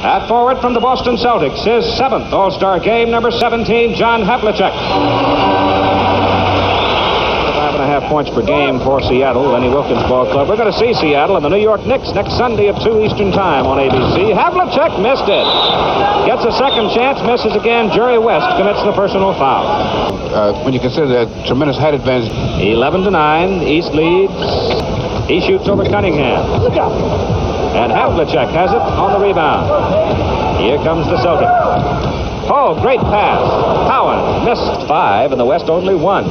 At forward from the Boston Celtics, his seventh All Star game, number 17, John Havlicek. Five and a half points per game for Seattle, Lenny Wilkens Ball Club. We're going to see Seattle and the New York Knicks next Sunday at 2 Eastern Time on ABC. Havlicek missed it. Gets a second chance, misses again. Jerry West commits the personal foul. Uh, when you consider that tremendous height advantage. 11 to 9, East leads. He shoots over Cunningham. And Havlicek has it on the rebound. Here comes the Celtic. Oh, great pass. Cowens missed five, and the West only one.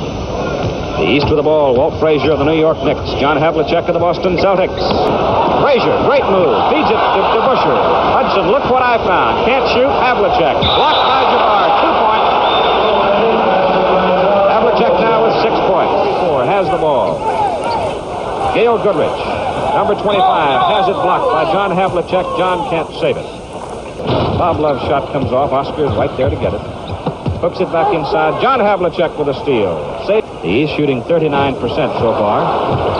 The East with the ball. Walt Frazier of the New York Knicks. John Havlicek of the Boston Celtics. Frazier, great move. Feeds it to, to Busher. Hudson, look what I found. Can't shoot. Havlicek. Blocked by Jabbar. Two points. Havlicek now with six points. Four has the ball. Gail Goodrich, number 25, has it blocked by John Havlicek. John can't save it. Bob Love's shot comes off. Oscar's right there to get it. Hooks it back inside. John Havlicek with a steal. Save. He's shooting 39% so far,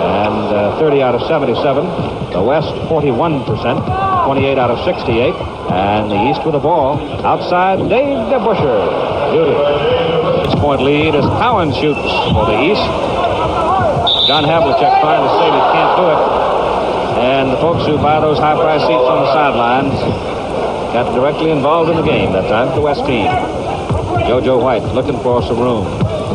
and uh, 30 out of 77. The West, 41%, 28 out of 68. And the East with the ball. Outside, Dave DeBusschere. Beauty. Six-point lead as Cowens shoots for the East. John Havlicek trying to save it, can't do it. And the folks who buy those high-price seats on the sidelines got directly involved in the game that time, the West team. JoJo White looking for some room.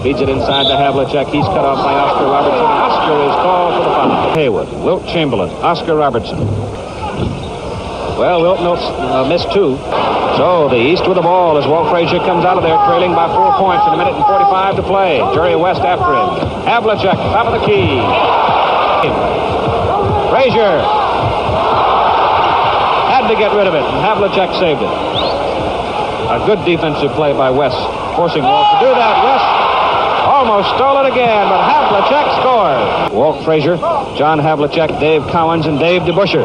Feeds it inside to Havlicek. He's cut off by Oscar Robertson. Oscar is called for the foul. Haywood, Wilt Chamberlain, Oscar Robertson. Well, Wilt uh, missed two. So the East with the ball as Walt Frazier comes out of there trailing by four points in a minute and 45 to play. Jerry West after him. Havlicek, top of the key. Frazier had to get rid of it, and Havlicek saved it. A good defensive play by West, forcing Walt to do that. West almost stole it again, but Havlicek scores. Walt Frazier, John Havlicek, Dave Collins, and Dave DeBusschere.